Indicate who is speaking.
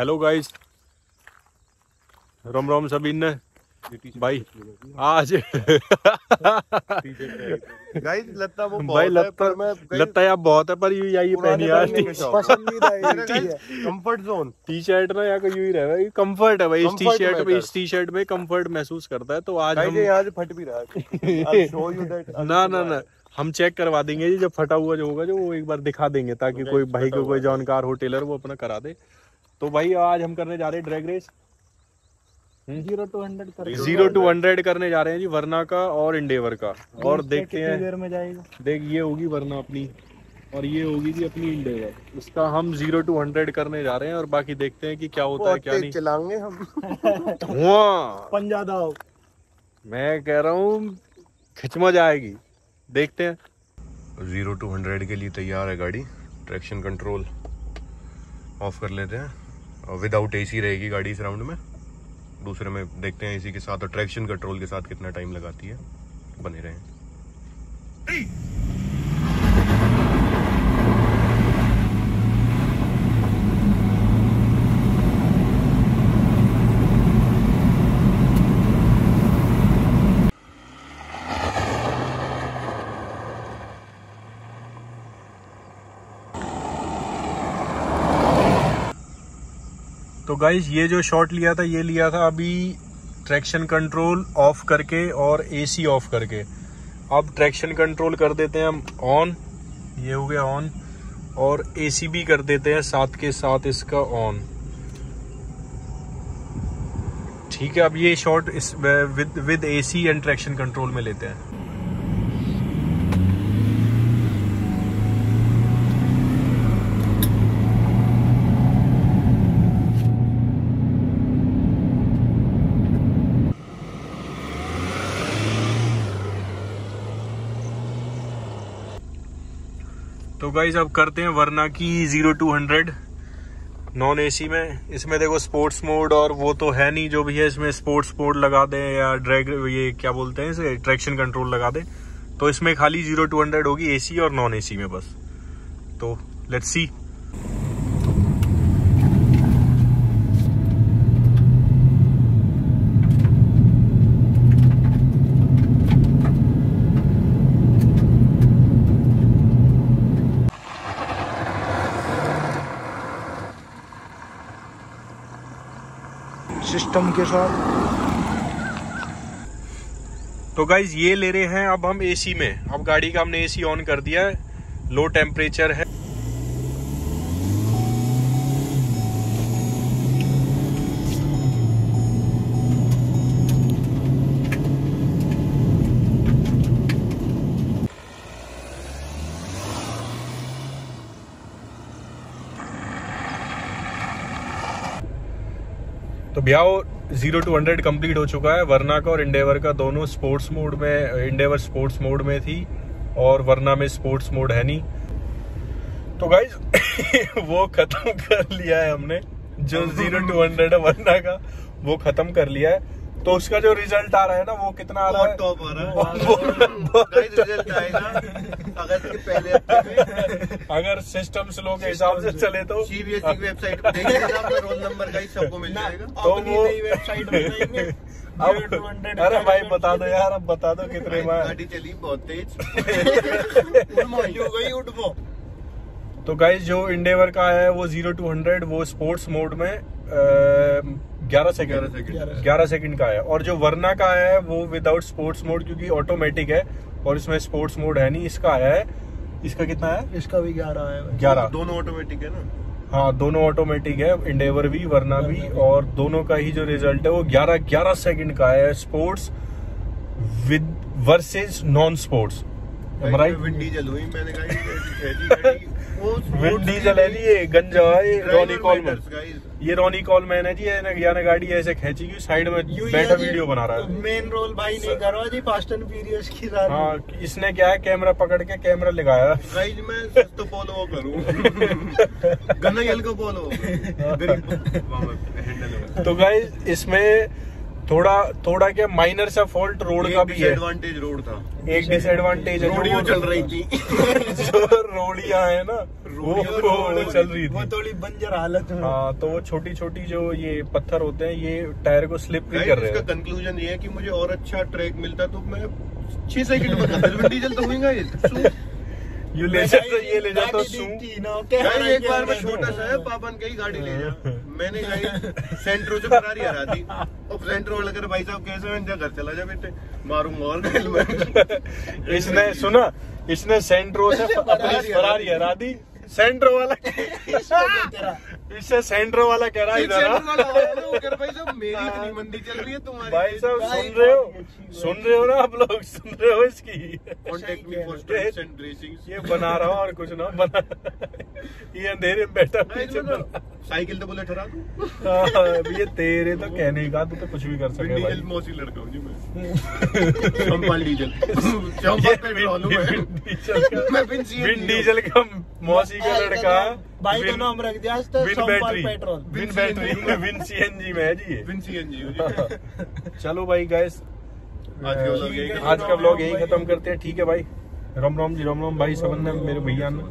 Speaker 1: Hello guys रोम रोम सभी ने भाई आज
Speaker 2: गाइस लगता वो
Speaker 1: भाई
Speaker 2: बहुत है,
Speaker 1: लगता
Speaker 2: पर मैं
Speaker 1: लगता यार बहुत है पर यू यही पहनी यार
Speaker 2: है।
Speaker 3: है
Speaker 2: कंफर्ट जोन
Speaker 1: टी शर्ट ना यार यूँ ही रहे भाई कंफर्ट है भाई इस टी शर्ट में इस टी शर्ट में कंफर्ट महसूस करता है तो आज हम
Speaker 2: से फट भी रहा है।
Speaker 1: ना ना ना। हम चेक करवा देंगे जी जब फटा हुआ जो होगा जो वो एक बार दिखा देंगे ताकि कोई भाई को कोई जानकार हो टेलर वो अपना करा दे। तो भाई आज हम करने जा रहे हैं drag race
Speaker 3: zero to hundred
Speaker 1: zero to hundred करने जा रहे हैं जी वरना का और इंडेवर का। और देखते हैं।
Speaker 3: देर में जाएगा?
Speaker 1: देख ये होगी वरना अपनी। और ये होगी जी अपनी इंडेवर इसका हम ज़ीरो टू हंड्रेड करने जा रहे हैं और बाकी देखते हैं कि क्या होता है क्या नहीं।
Speaker 2: चलाएँगे हम।
Speaker 1: धुआँ
Speaker 3: पंजा दाओ
Speaker 1: मैं कह रहा हूँ खिचमा जाएगी। देखते हैं। ज़ीरो टू हंड्रेड के लिए तैयार है गाड़ी। ट्रैक्शन कंट्रोल ऑफ़ कर लेते हैं। विदाउट एसी रहेगी गाड़ी इस राउंड में। दूसरे में देखते हैं एसी के साथ और ट्रैक्शन कंट्रोल के साथ कितना टाइम लगाती है। बने रहें। तो गाइज़ ये जो शॉट लिया था, ये लिया था अभी ट्रैक्शन कंट्रोल ऑफ़ करके और एसी ऑफ़ करके। अब ट्रैक्शन कंट्रोल कर देते हैं हम ऑन ये हो गया ऑन और एसी भी कर देते हैं साथ के साथ इसका ऑन ठीक है, अब ये शॉट इस with with AC and traction control में लेते हैं। तो गाइज़ अब करते हैं वरना की zero to hundred non AC में। इसमें देखो स्पोर्ट्स मोड और वो तो है नहीं, जो भी है इसमें स्पोर्ट्स मोड लगा दें या ड्रैग ये क्या बोलते हैं इसे? ट्रैक्शन कंट्रोल लगा दें। तो इसमें खाली ज़ीरो टू हंड्रेड होगी एसी और नॉन एसी में बस। तो लेट्स सी
Speaker 3: सिस्टम के साथ।
Speaker 1: तो गाइज़ ये ले रहे हैं, अब हम एसी में। अब गाड़ी का हमने एसी ऑन कर दिया है। लो टेम्परेचर है। तो भैया ज़ीरो टू हंड्रेड कंप्लीट हो चुका है। वरना का और इंडेवर का दोनों स्पोर्ट्स मोड में इंडेवर स्पोर्ट्स मोड में थी और वरना में स्पोर्ट्स मोड है नहीं। तो गाइज़ वो खत्म कर लिया है हमने। जो ज़ीरो टू हंड्रेड है वरना का, वो खत्म कर लिया है। तो उसका जो रिज़ल्ट आ रहा है ना वो कितना आ रहा है?
Speaker 2: टॉप आ रहा है।
Speaker 1: वो-
Speaker 2: रिज़ल्ट आएगा के पहले हफ़्ते में।
Speaker 1: अगर सिस्टम स्लो के हिसाब से चले तो
Speaker 2: सीबीएसई की वेबसाइट पे देखिए अपना रोल नंबर गाइस सबको मिल जाएगा।
Speaker 1: तो वो-
Speaker 3: वेबसाइट
Speaker 1: अब अरे भाई बता दो यार अब बता दो कितने में
Speaker 2: गाड़ी चली बहुत तेज। हो गई उठबो
Speaker 1: तो गाइज़ जो इंडेवर का है वो ज़ीरो टू हंड्रेड वो स्पोर्ट्स मोड में ग्यारह सेकंड ग्यारह सेकंड का है। और जो वरना का आया है वो विदाउट स्पोर्ट्स मोड क्योंकि ऑटोमेटिक है और इसमें स्पोर्ट्स मोड है नहीं इसका आया है इसका कितना है?
Speaker 3: इसका भी ग्यारह है।
Speaker 1: ग्यारह।
Speaker 2: दोनों ऑटोमेटिक है ना?
Speaker 1: हाँ दोनों ऑटोमेटिक है इंडेवर भी वरना भी और दोनों का ही जो रिज़ल्ट है वो ग्यारह ग्यारह सेकंड का है। Sports with versus non sports right
Speaker 2: wind diesel हुई मैंने कहा
Speaker 1: डीजल है जी ये गंजा है रॉनी कॉलमैन ये रॉनी कॉलमैन है जी ये ना गाड़ी ऐसे खेची साइड में बैठा वीडियो बना रहा है।
Speaker 3: मेन रोल भाई नहीं करो जी फास्ट एंड फ्यूरियस की
Speaker 1: हाँ इसने क्या है कैमरा पकड़ के कैमरा लगाया।
Speaker 2: गाइस मैं सस्तो पोलो करूँ। गन्ना यल को हैंडल
Speaker 1: तो गाइस इसमें थोड़ा थोड़ा क्या माइनर सा फॉल्ट रोड का भी है।
Speaker 2: एडवांटेज रोड था।
Speaker 1: एक डिसएडवांटेज है
Speaker 2: रोडियो चल रही थी।
Speaker 1: जो रोडियाँ है ना वो चल रही थी।
Speaker 3: वो थोड़ी बंजर हालत में।
Speaker 1: हाँ तो वो छोटी छोटी जो ये पत्थर होते हैं ये टायर को स्लिप नहीं कर रहे
Speaker 2: इसका
Speaker 1: हैं।
Speaker 2: कंक्लूजन ये है कि मुझे और अच्छा ट्रैक मिलता तो मैं छह सेकंड में डीजल तो होगा ही
Speaker 1: ये ले जाता ये ले
Speaker 3: जा तो
Speaker 2: गाइस, एक बार मैं छोटा सा है पापा ने कही गाड़ी ले जा मैंने गाड़ी सेंट्रो से फरारी हरा दी और सेंट्रो वाला कर भाई साहब कैसे मैं घर चला जा बेटे। मारूँगा और
Speaker 1: इसने सुना इसने सेंट्रो से अपनी फरारी हरा दी सेंट्रो वाला इससे सेंट्रो वाला कह रहा है इधर
Speaker 2: भाई साहब मेरी इतनी मंदी चल रही है तुम्हारी
Speaker 1: भाई साहब सुन रहे हो? सुन रहे हो ना आप लोग? सुन रहे हो इसकी? ये बना रहा हूँ और कुछ ना बना ये अंधेरे में बैठा
Speaker 2: साइकिल तो बोले ठहरा दूँ?
Speaker 1: हाँ, ये तेरे तो कहने का तू तो कुछ भी कर
Speaker 2: विन
Speaker 1: सके
Speaker 2: डीजल मौसी लड़का हूँ जी मैं। डीजल। हूँ
Speaker 1: डीजल
Speaker 2: मैं हूँ।
Speaker 1: डीजल का मौसी का लड़का
Speaker 3: भाई रख दिया
Speaker 1: विन बैटरी विन बैटरी विन सीएनजी में है जी
Speaker 2: विन सीएनजी
Speaker 1: चलो भाई गैस
Speaker 2: आज का ब्लॉग यही खत्म।
Speaker 1: यही करते हैं ठीक है भाई? राम राम जी राम राम। भाई सबन ने मेरे भैया ने